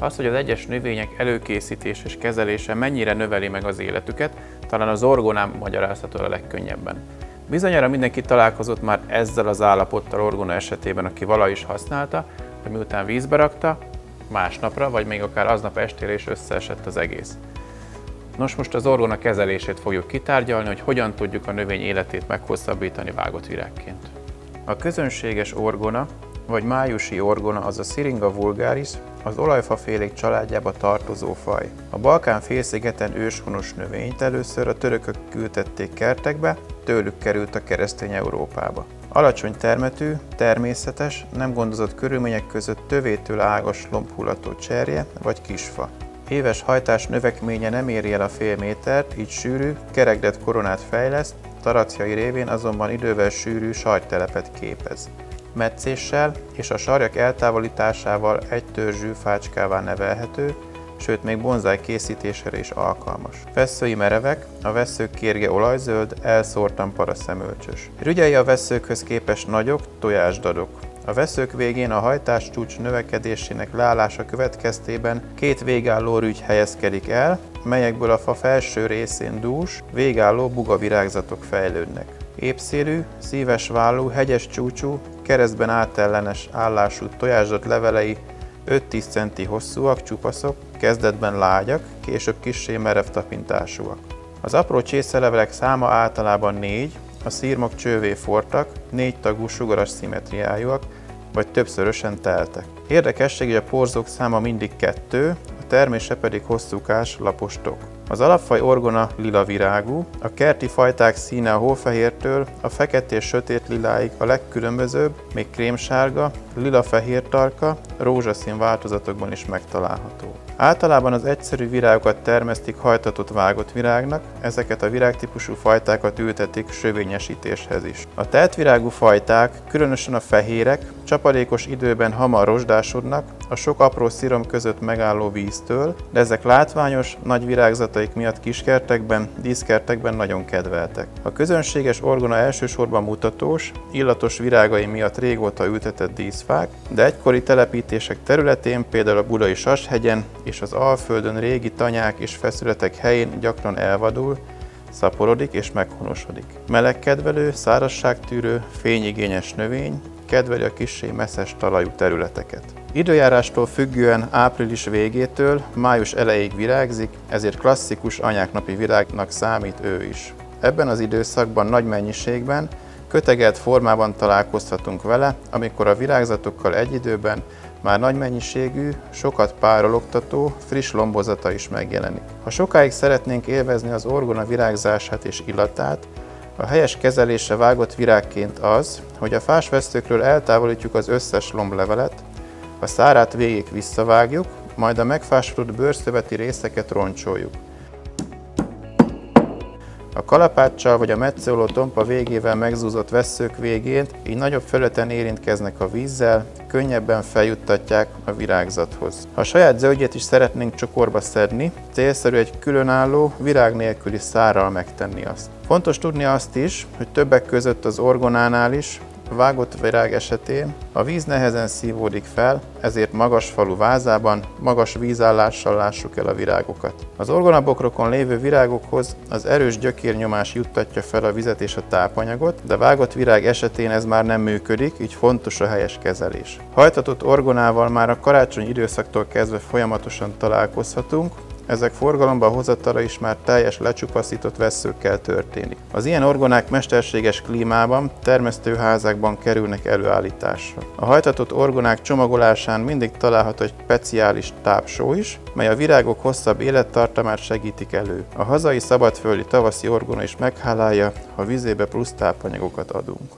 Az, hogy az egyes növények előkészítés és kezelése mennyire növeli meg az életüket, talán az orgonám magyarázható a legkönnyebben. Bizonyára mindenki találkozott már ezzel az állapottal orgona esetében, aki vala is használta, hogy miután vízbe rakta, másnapra, vagy még akár aznap estére is összeesett az egész. Nos, most az orgona kezelését fogjuk kitárgyalni, hogy hogyan tudjuk a növény életét meghosszabbítani vágott virágként. A közönséges orgona, vagy májusi orgona, az a Syringa vulgaris, az olajfafélék családjába tartozó faj. A Balkán félszigeten őshonos növényt először a törökök küldették kertekbe, tőlük került a keresztény Európába. Alacsony termetű, természetes, nem gondozott körülmények között tövétől ágas lombhullató cserje vagy kisfa. Éves hajtás növekménye nem éri el a fél métert, így sűrű, kerekdett koronát fejleszt, taracjai révén azonban idővel sűrű sajttelepet képez. Metszéssel és a sarjak eltávolításával egy törzsű fácskává nevelhető, sőt még bonzáj készítésére is alkalmas. Veszői merevek, a veszők kérge olajzöld, elszórtan paraszemölcsös. Rügyei a veszőkhöz képest nagyok, tojásdadok. A veszők végén a hajtás csúcs növekedésének leállása következtében két végálló rügy helyezkedik el, melyekből a fa felső részén dús, végálló bugavirágzatok fejlődnek. Épszélű, szíves vállú, hegyes csúcsú, keresztben átellenes állású tojásdott levelei 5-10 centi hosszúak, csupaszok, kezdetben lágyak, később kissé merev tapintásúak. Az apró csészelevelek száma általában négy, a szírmok csővé fortak, négy tagú sugaras szimmetriájúak, vagy többszörösen teltek. Érdekesség, hogy a porzók száma mindig kettő, a termése pedig hosszúkás, lapos tok. Az alapfaj orgona lila virágú, a kerti fajták színe a hófehértől a feketés sötét liláig a legkülönbözőbb, még krémsárga, lila-fehér tarka, rózsaszín változatokban is megtalálható. Általában az egyszerű virágokat termesztik hajtatott vágott virágnak, ezeket a virágtípusú fajtákat ültetik sövényesítéshez is. A teltvirágú fajták, különösen a fehérek, csapadékos időben hamar rozsdásodnak, a sok apró szirom között megálló víztől, de ezek látványos, nagy virágzataik miatt kiskertekben, díszkertekben nagyon kedveltek. A közönséges orgona elsősorban mutatós, illatos virágai miatt régóta ültetett díszfák, de egykori telepítések területén, például a Budai Sashegyen és az Alföldön régi tanyák és feszületek helyén gyakran elvadul, szaporodik és meghonosodik. Melegkedvelő, szárazságtűrő, fényigényes növény, kedveli a kissé messzes talajú területeket. Időjárástól függően április végétől május elejéig virágzik, ezért klasszikus anyáknapi virágnak számít ő is. Ebben az időszakban nagy mennyiségben, kötegelt formában találkozhatunk vele, amikor a virágzatokkal egy időben már nagy mennyiségű, sokat párologtató, friss lombozata is megjelenik. Ha sokáig szeretnénk élvezni az orgona virágzását és illatát, a helyes kezelése vágott virágként az, hogy a fásvesztőkről eltávolítjuk az összes lomblevelet, a szárát végig visszavágjuk, majd a megfásodott bőrszöveti részeket roncsoljuk. A kalapáccsal vagy a metszóló tompa végével megzúzott vesszők végén így nagyobb felületen érintkeznek a vízzel, könnyebben feljuttatják a virágzathoz. Ha a saját zöldjét is szeretnénk csokorba szedni, célszerű egy különálló, virág nélküli szárral megtenni azt. Fontos tudni azt is, hogy többek között az orgonánál is vágott virág esetén a víz nehezen szívódik fel, ezért magas falu vázában, magas vízállással lássuk el a virágokat. Az orgonabokrokon lévő virágokhoz az erős gyökérnyomás juttatja fel a vizet és a tápanyagot, de vágott virág esetén ez már nem működik, így fontos a helyes kezelés. Hajtatott orgonával már a karácsony időszaktól kezdve folyamatosan találkozhatunk, ezek forgalomba hozatala is már teljes lecsupaszított vesszőkkel történik. Az ilyen orgonák mesterséges klímában, termesztőházákban kerülnek előállításra. A hajtatott orgonák csomagolásán mindig található egy speciális tápsó is, mely a virágok hosszabb élettartamát segítik elő. A hazai szabadföldi tavaszi orgona is meghálálja, ha vizébe plusz tápanyagokat adunk.